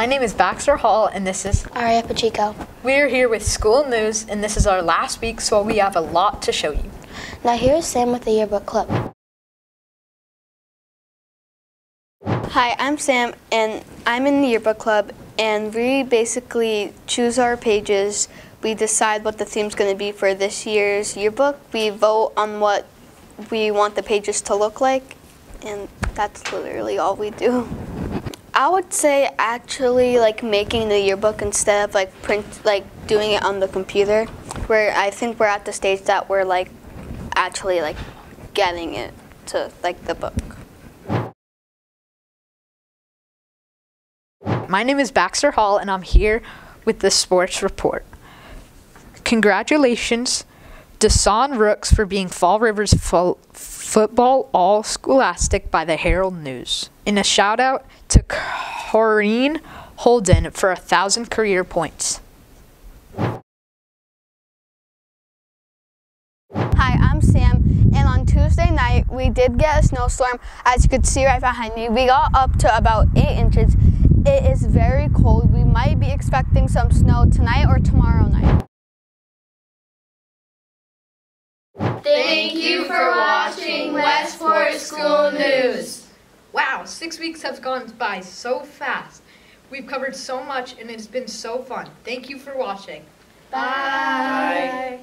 My name is Baxter Hall, and this is Aria Pacheco. We're here with school news, and this is our last week, so we have a lot to show you. Now here's Sam with the yearbook club. Hi, I'm Sam, and I'm in the yearbook club, and we basically choose our pages. We decide what the theme's going to be for this year's yearbook. We vote on what we want the pages to look like, and that's literally all we do. I would say actually like making the yearbook instead of like print like doing it on the computer, where I think we're at the stage that we're like actually like getting it to like the book. My name is Baxter Hall, and I'm here with the sports report. Congratulations, Dasan Rooks, for being Fall Rivers fo- Football All Scholastic by the Herald News. In a shout out to Corrine Holden for a thousand career points. Hi, I'm Sam, and on Tuesday night we did get a snowstorm. As you could see right behind me, we got up to about 8 inches. It is very cold. We might be expecting some snow tonight or tomorrow night. Thank you for watching Westport School News. Wow, six weeks have gone by so fast. We've covered so much and it's been so fun. Thank you for watching. Bye.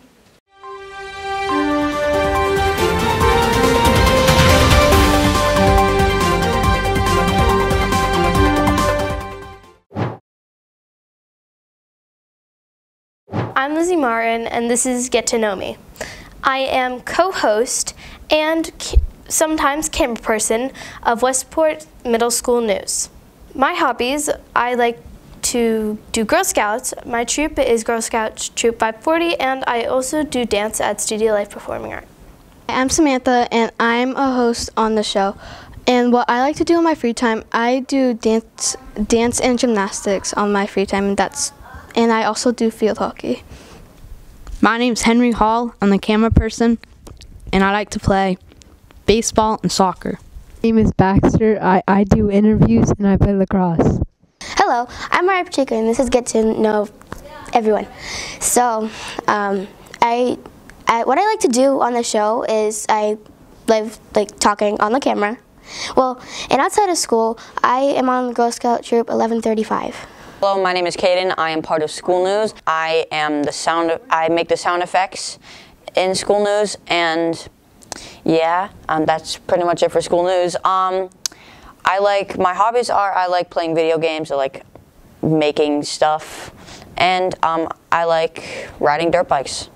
I'm Lizzie Martin, and this is Get to Know Me. I am co host and sometimes camera person of Westport Middle School News. My hobbies I like to do Girl Scouts. My troop is Girl Scouts Troop 540, and I also do dance at Studio Life Performing Arts. I'm Samantha, and I'm a host on the show. And what I like to do in my free time, I do dance, dance and gymnastics on my free time, and that's, and I also do field hockey. My name's Henry Hall. I'm the camera person, and I like to play baseball and soccer. My name is Baxter. I, I do interviews and I play lacrosse. Hello, I'm Aria Pacheco, and this is Get to Know Everyone. So, um, I, I, what I like to do on the show is I live like talking on the camera. Well, and outside of school, I am on the Girl Scout Troop 1135. Hello, my name is Caden. I am part of School News. I am the sound. I make the sound effects in School News, and yeah, um, that's pretty much it for School News. Um, I like my hobbies are I like playing video games. I like making stuff, and um, I like riding dirt bikes.